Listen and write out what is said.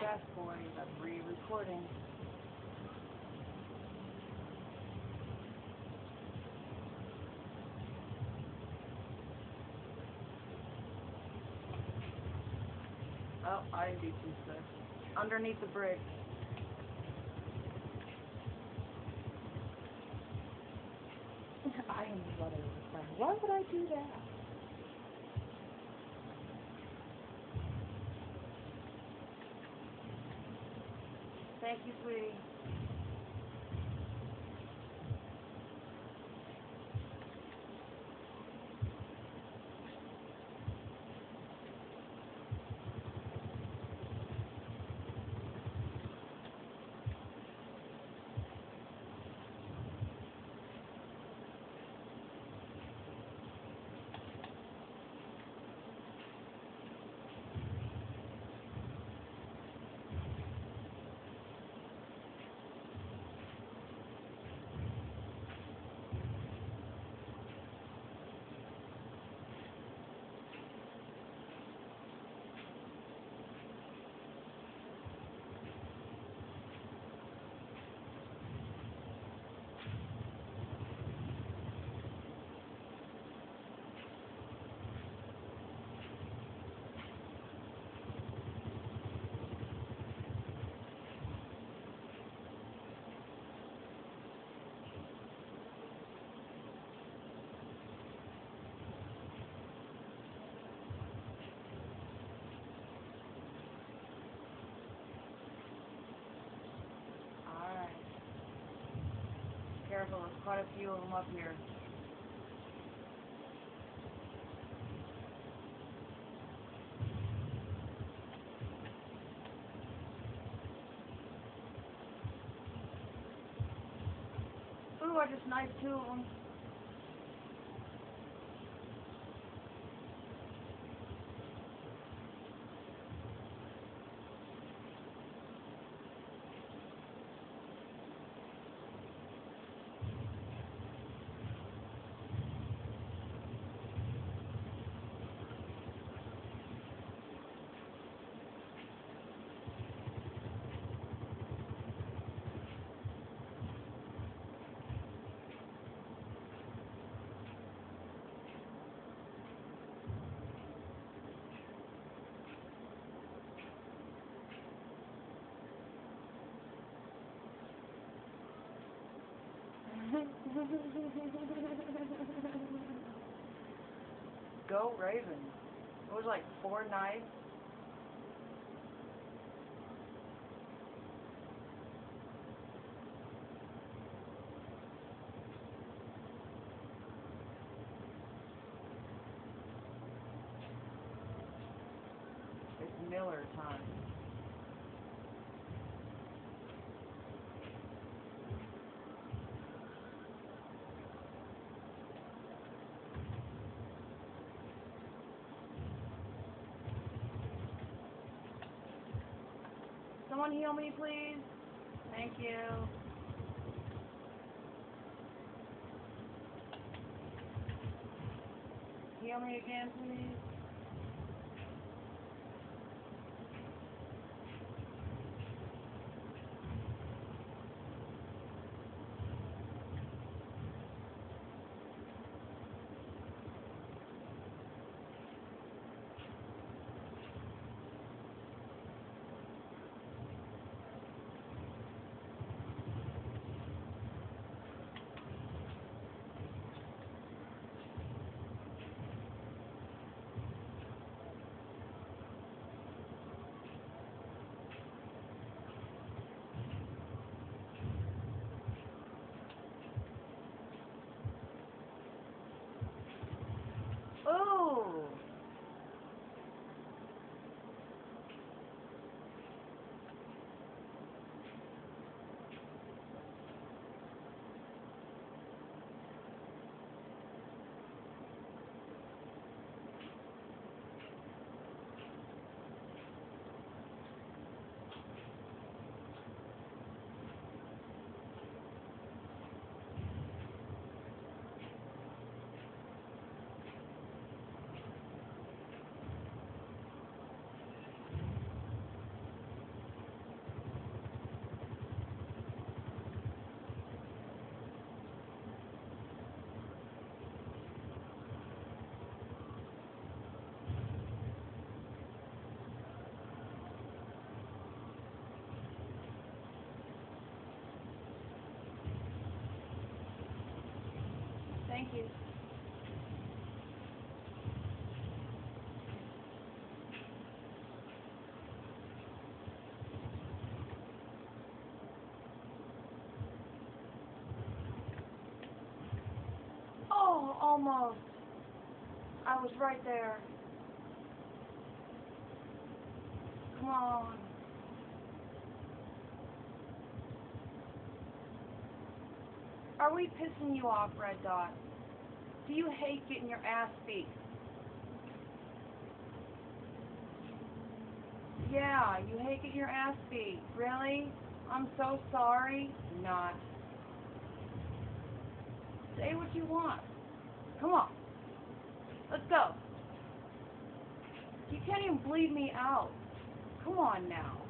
best, boys. I'm re-recording. Oh, I do too, sir. Underneath the bridge. I am the mother of a friend. Why would I do that? Thank you, sweetie. Careful, there's quite a few of them up here. Ooh, I just knifed two of them. Go Ravens. It was like four knives. It's Miller Someone heal me, please. Thank you. Heal me again, please. Oh. You. Oh, almost. I was right there. Come on. Are we pissing you off, Red Dot? Do you hate getting your ass beat? Yeah, you hate getting your ass beat. Really? I'm so sorry. Not. Say what you want. Come on. Let's go. You can't even bleed me out. Come on now.